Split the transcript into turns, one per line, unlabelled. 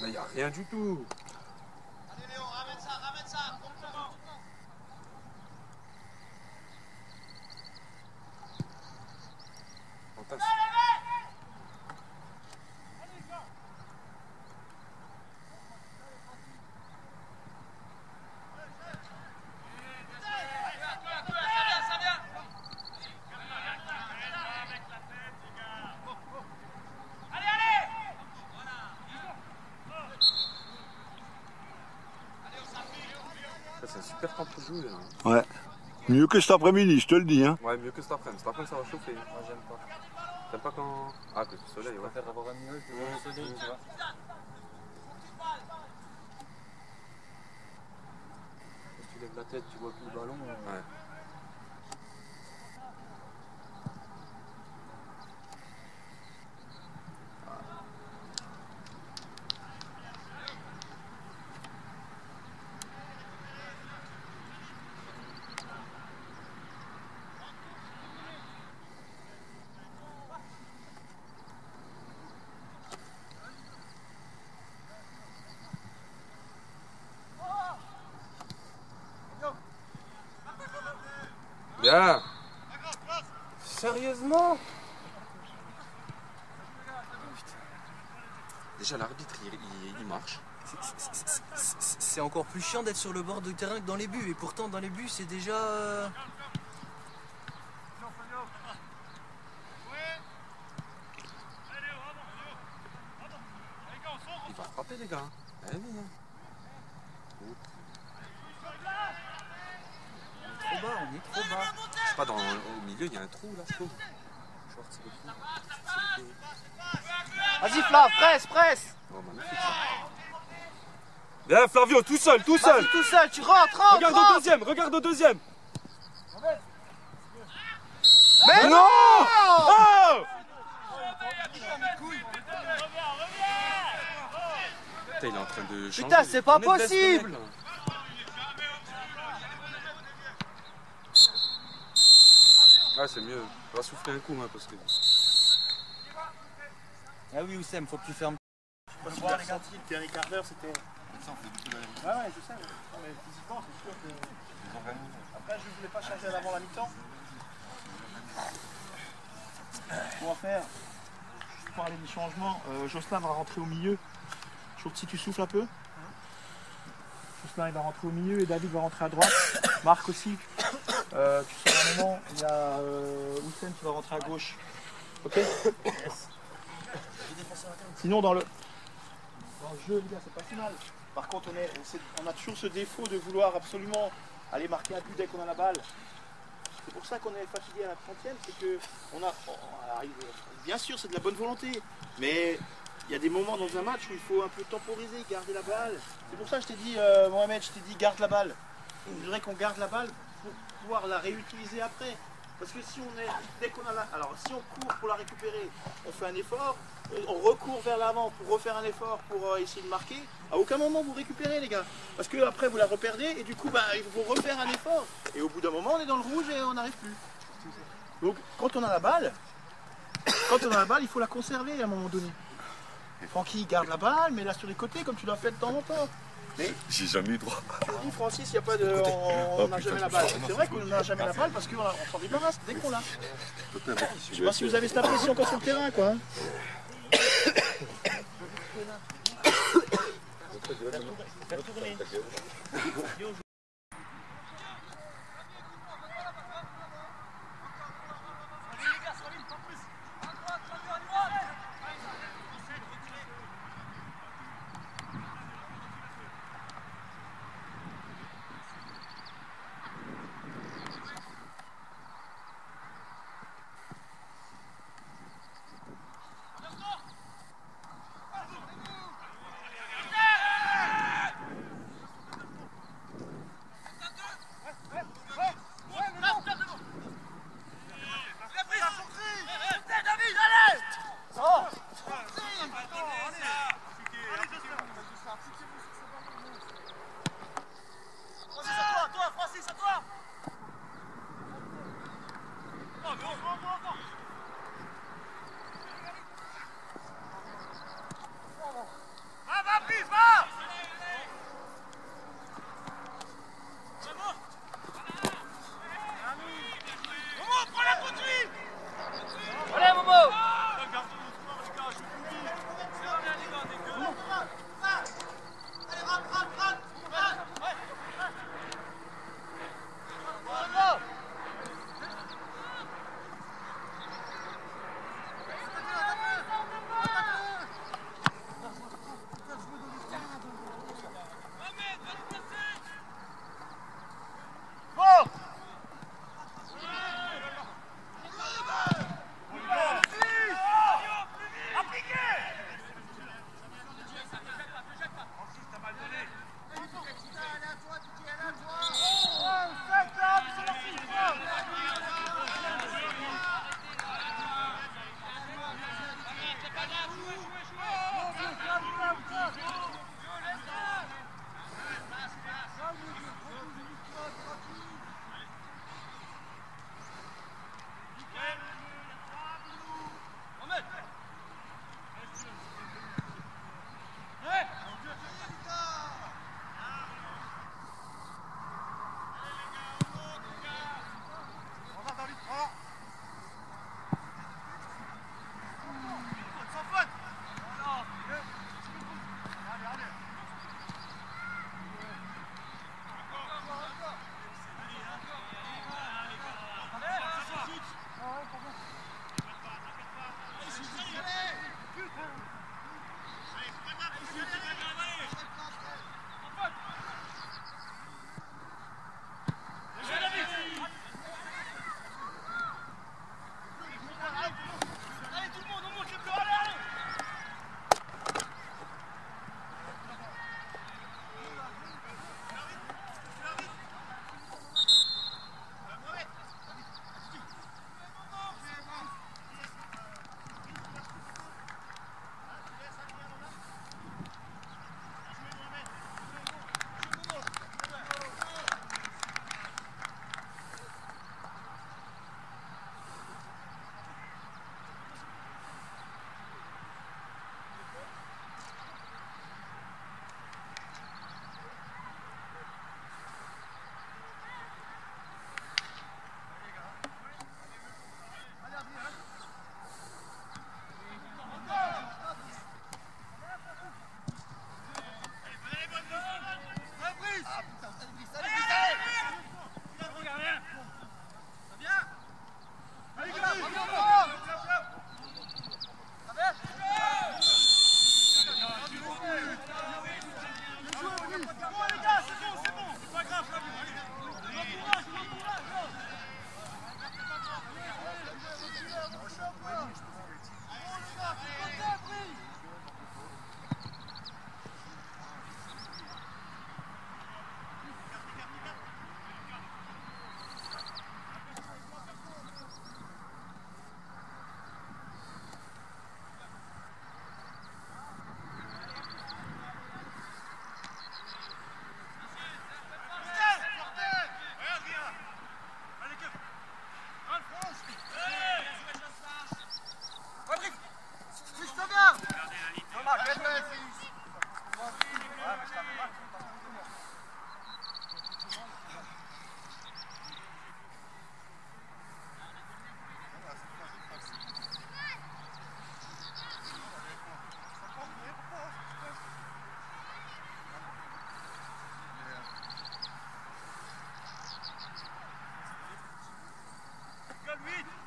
Mais il a rien du tout.
Allez Léon, ramène ça, ramène ça.
Fantastique. Temps pour jouer. Là.
Ouais. Mieux que cet après-midi, je te le dis. Hein.
Ouais, mieux que cet après-midi. Cet après-midi, ça va chauffer.
Moi j'aime pas.
T'aimes pas quand. Ah, que le soleil,
Je
ouais.
préfère avoir un nuage que le soleil, tu vois. Quand tu lèves la tête, tu vois plus le ballon. euh,
Ouais. Sérieusement? Déjà, l'arbitre, il, il- il marche.
C'est encore plus chiant d'être sur le bord du terrain que dans les buts. Et pourtant, dans les buts, c'est déjà. euh,
Il va frapper, les gars. Eh oui, hein.
trop bas, on est trop bas.
C'est pas dans, au milieu, il y a un trou là, je trouve.
Vas-y Flav, presse, presse
Oh, magnifique ça. Bien, Flavio, tout seul, tout seul.
Tout seul, tu rentres, rentre,
Regarde au deuxième, regarde au deuxième.
Mais
non Oh Putain, il est en train de changer.
Putain, c'est pas possible.
mec, Ah, c'est mieux. On va souffler un coup, hein, parce que.
Ah oui, Oussem, faut que tu fermes.
Faut le voir, les gars. Le dernier quart d'heure, c'était. Ouais, ouais, je sais. ouais. Non, mais physiquement, c'est sûr que. Après, je voulais pas changer à l'avant la mi-temps. On va faire. Juste pour aller des changements, euh, Jocelyn va rentrer au milieu. si tu souffles un peu. Jocelyn, il va rentrer au milieu et David va rentrer à droite. Marc aussi. Euh, tu un moment, il y a euh, Houssen qui va rentrer à gauche. Ok Sinon, dans le, dans le jeu, les gars, c'est pas si mal. Par contre, on, est, c'est- on a toujours ce défaut de vouloir absolument aller marquer un but dès qu'on a la balle. C'est pour ça qu'on est fatigué à la 30e, c'est que on a, on arrive- bien sûr, c'est de la bonne volonté, mais il y a des moments dans un match où il faut un peu temporiser, garder la balle. C'est pour ça que je t'ai dit, euh, Mohamed, je t'ai dit garde la balle. Je voudrais qu'on garde la balle pour pouvoir la réutiliser après. Parce que si on est, dès qu'on a la, alors si on court pour la récupérer, on fait un effort, euh, on recourt vers l'avant pour refaire un effort pour euh, essayer de marquer. À aucun moment vous récupérez les gars, parce que après vous la reperdez et du coup bah, il faut refaire un effort. Et au bout d'un moment on est dans le rouge et on n'arrive plus. Donc quand on a la balle, quand on a la balle, il faut la conserver à un moment donné. Francky garde la balle, mais là sur les côtés comme tu l'as fait de temps en temps.
J'ai jamais eu droit.
tu dis Francis, il n'y a pas de. On n'a jamais la balle. C'est vrai qu'on n'a jamais la balle parce qu'on on s'en débarrasse dès qu'on l'a. Je sais pas si vous avez cette impression quand sur le terrain quoi. hein. Je suis
Thank you.